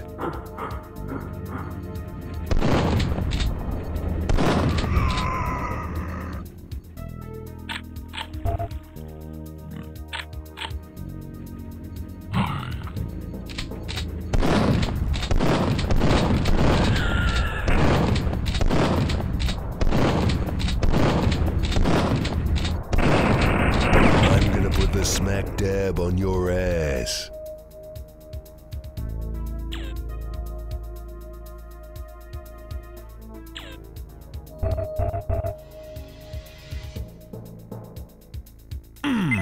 that. Mm.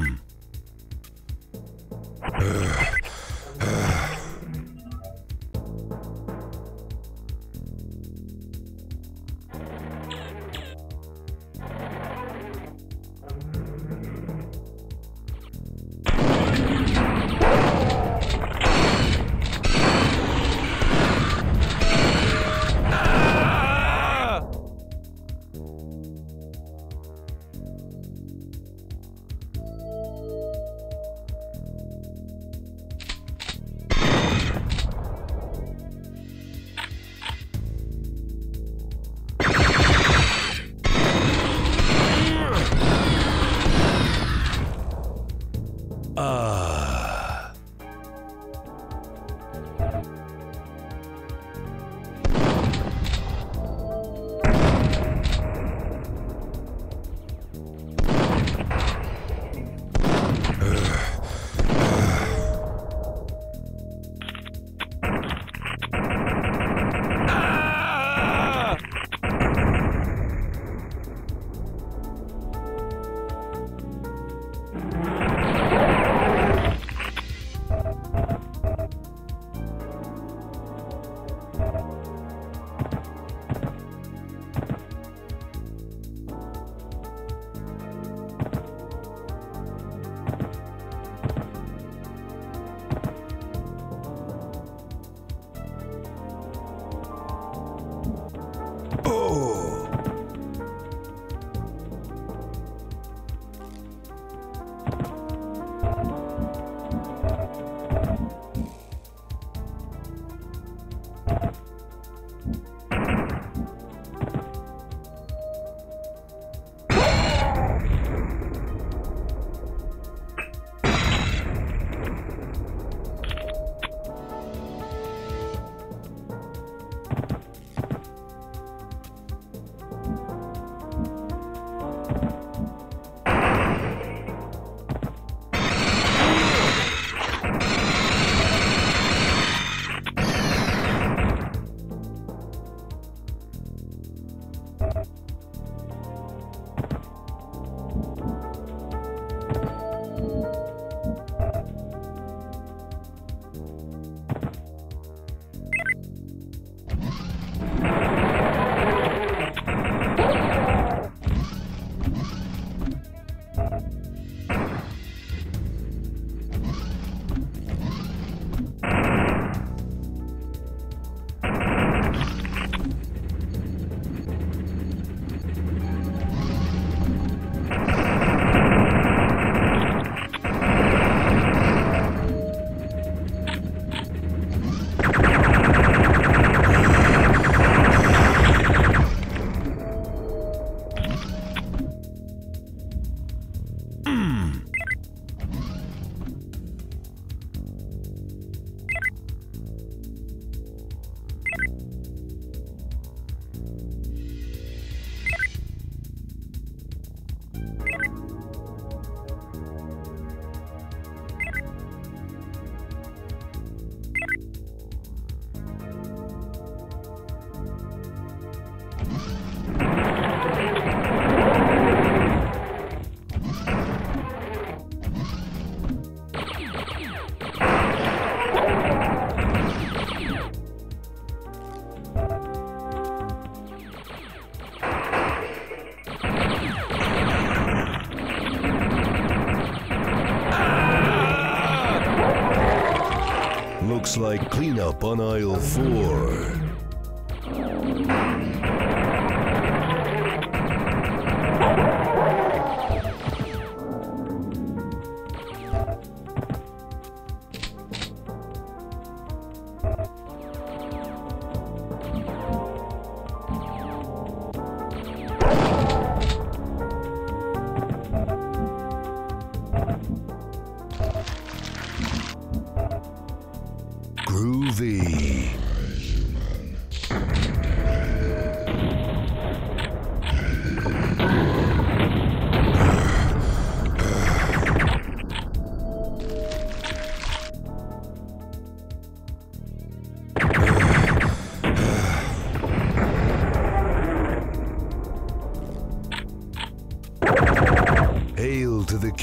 Looks like cleanup on aisle four.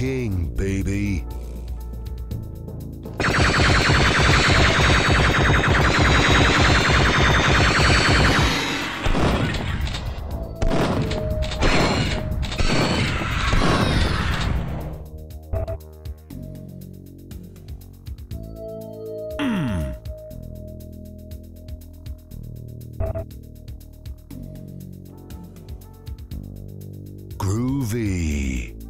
King, baby. Hmm. Groovy.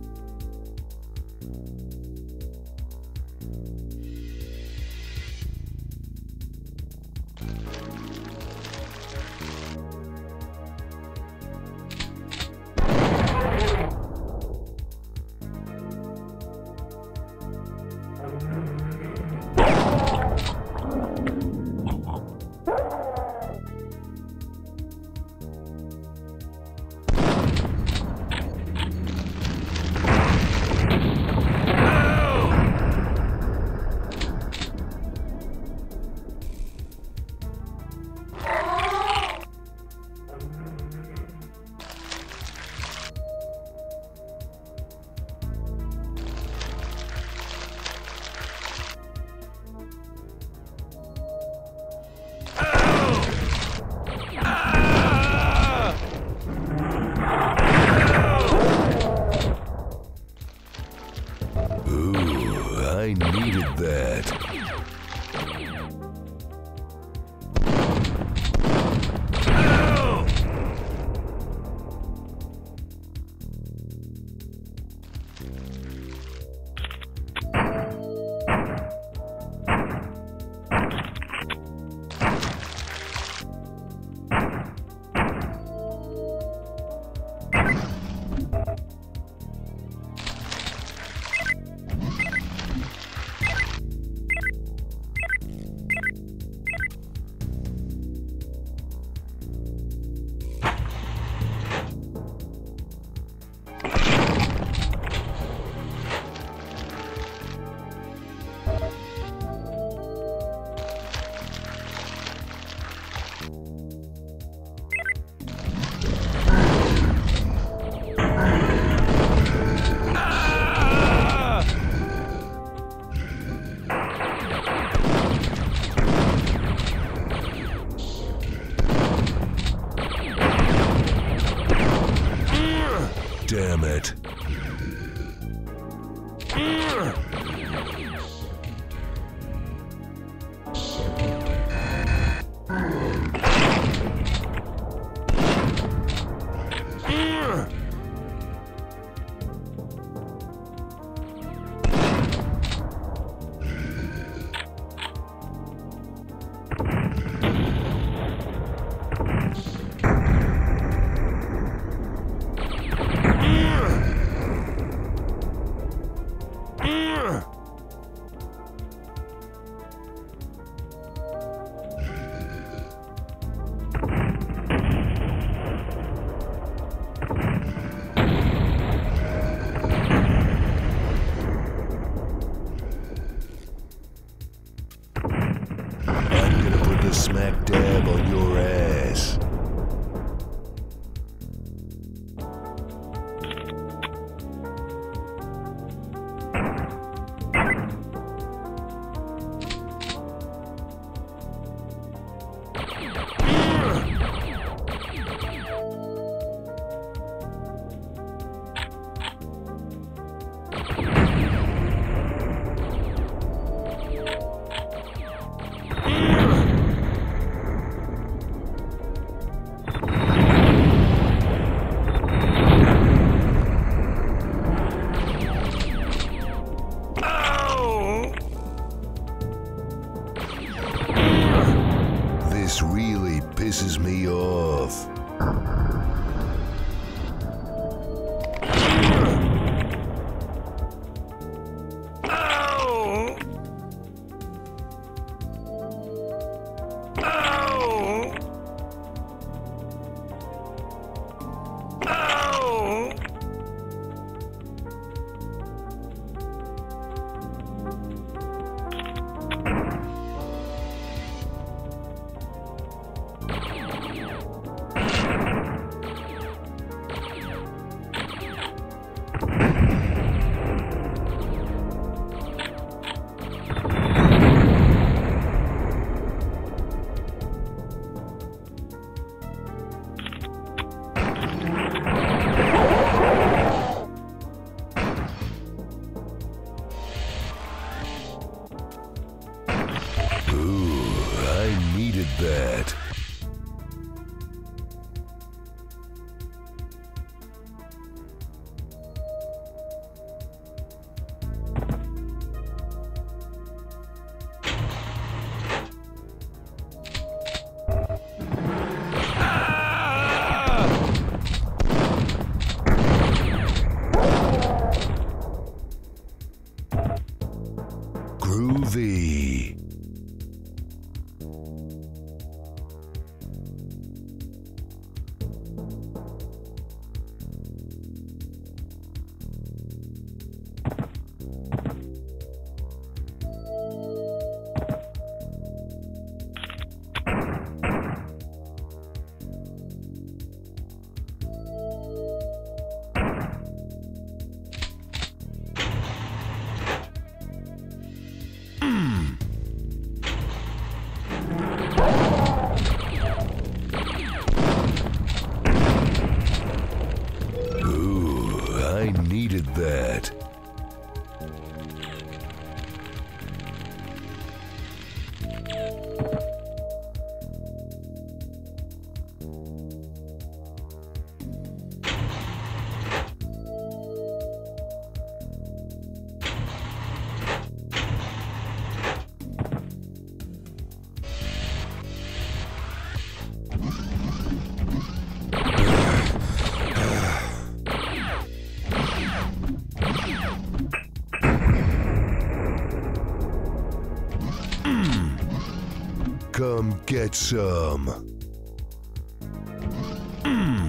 groovy. Needed that. Get some. Yeah,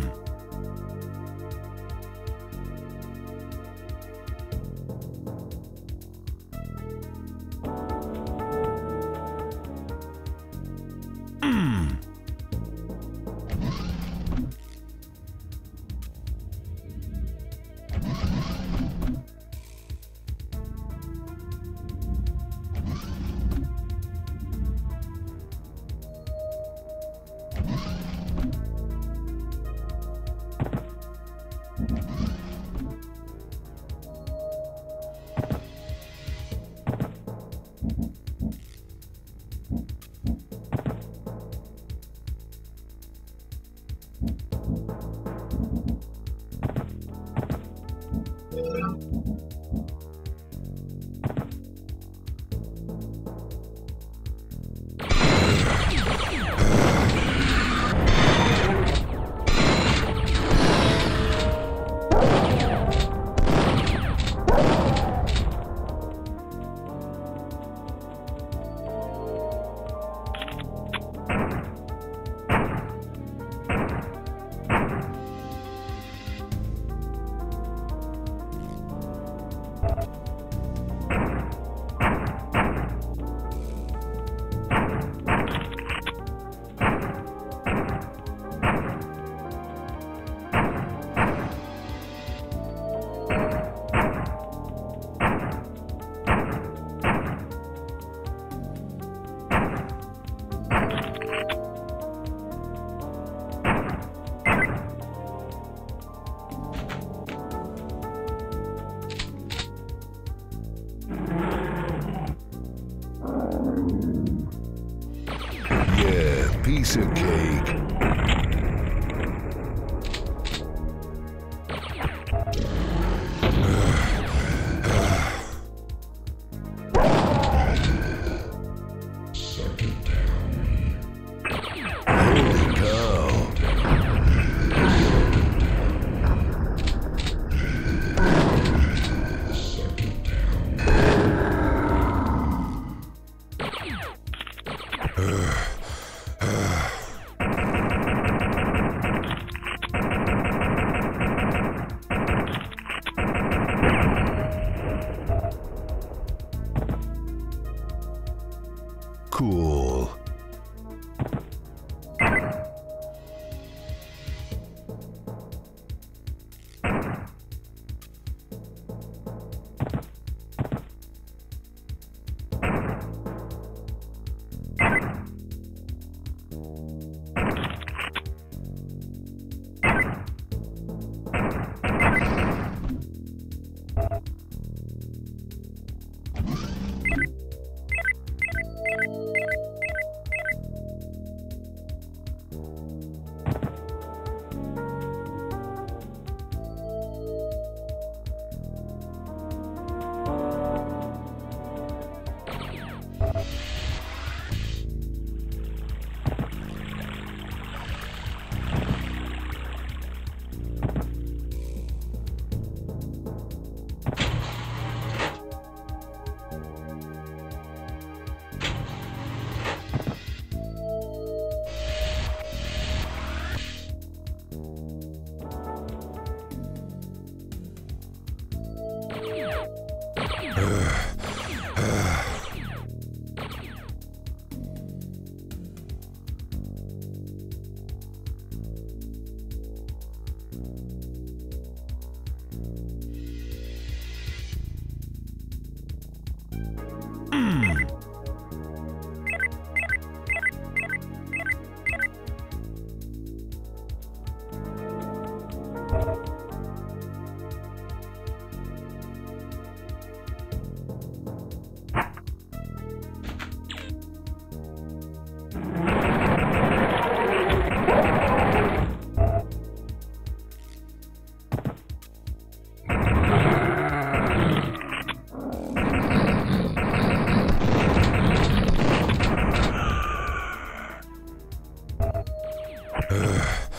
Ugh.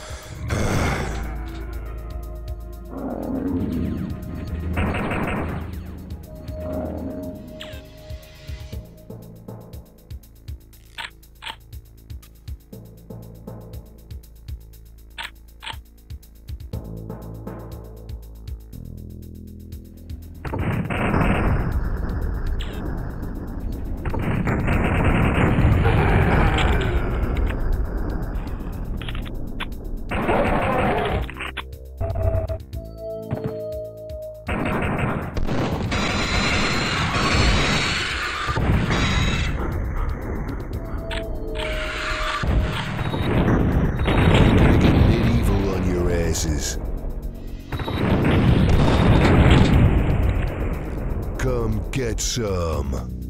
Some.